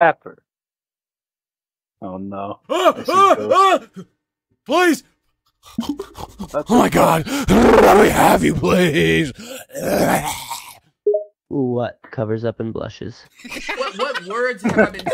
Pepper. Oh no. Ah, ah, ah! Please! Oh my god! Let me have you, please! What covers up and blushes? What, what words have I been